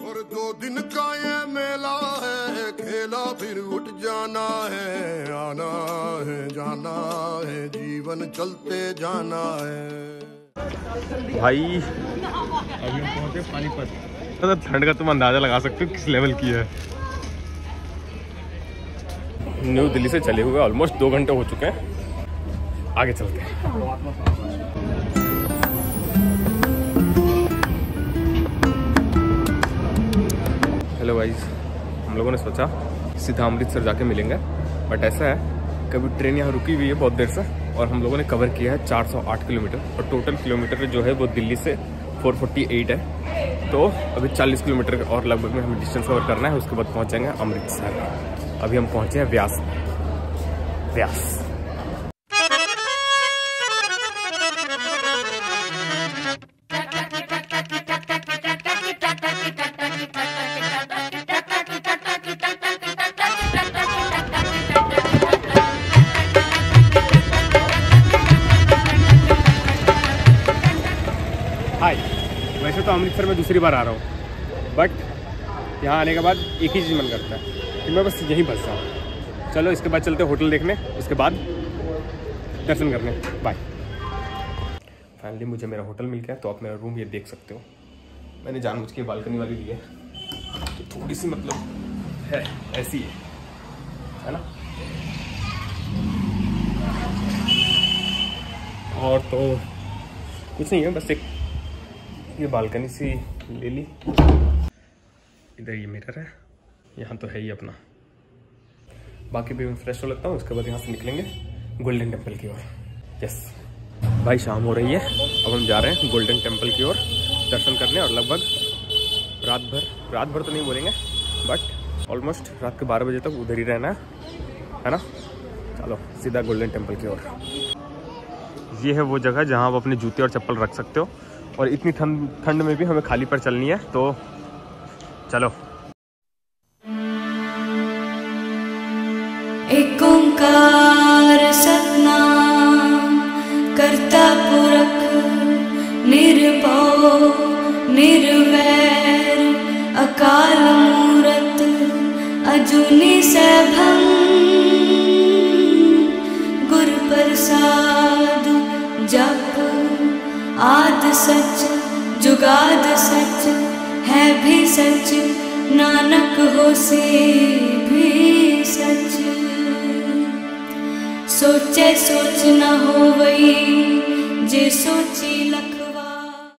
और दो दिन का ये मेला है, खेला फिर उठ जाना है, आना है, जाना है, जीवन चलते जाना है। भाई, अभी पहुँचे पानीपत। तो ठंड का तुम अंदाज़ा लगा सकते हो किस लेवल की है। न्यू दिल्ली से चले हुए ऑलमोस्ट दो घंटे हो चुके हैं। आगे चलते हैं। हेलो गाइस हम लोगों ने सोचा सीधा अमृतसर जाके मिलेंगे बट ऐसा है, कभी ट्रेन यहाँ रुकी हुई है बहुत देर से, और हम लोगों ने कवर किया है 408 किलोमीटर, और टोटल किलोमीटर जो है वो दिल्ली से 448 है। तो अभी 40 किलोमीटर और लगभग में हमें डिस्टेंस कवर करना है, उसके बाद पहुँचेंगे अमृतसर। अभी हम पहुँचे हैं व्यास व्यास। हाय वैसे तो अमृतसर में दूसरी बार आ रहा हूँ। बट यहाँ आने के बाद एक ही चीज़ मन करता है कि मैं बस यहीं बस जाऊँ। चलो, इसके बाद चलते होटल देखने, उसके बाद दर्शन करने। बाय फाइनली मुझे मेरा होटल मिल गया तो आप मेरा रूम ये देख सकते हो। मैंने जानबूझ के बालकनी वाली ली है। तो थोड़ी सी मतलब है, ऐसी है। है ना? और तो कुछ नहीं है, बस एक ये बालकनी सी ले ली। इधर ये मिरर है। यहाँ तो है ही अपना। बाकी भी मैं फ्रेश हो लगता हूँ, उसके बाद यहाँ से निकलेंगे गोल्डन टेंपल की ओर। यस भाई, शाम हो रही है। अब हम जा रहे हैं गोल्डन टेंपल की ओर दर्शन करने और लगभग रात भर रात भर तो नहीं बोलेंगे बट ऑलमोस्ट रात के बारह बजे तक उधर ही रहना है। है ना? चलो, सीधा गोल्डन टेंपल की ओर। ये है वो जगह जहाँ आप अपने जूते और चप्पल रख सकते हो। और इतनी ठंड ठंड में भी हमें खाली पर चलनी है तो चलो। एक ओंकार सतनाम करता पुरख, निर्भव, निर्वैर, अकाल मूरत, अजूनी सैभं गुर प्रसाद जप आद सच, जुगाद सच, है भी सच, नानक हो से भी सच। सोचे सोच न हो वही, जे सोची लख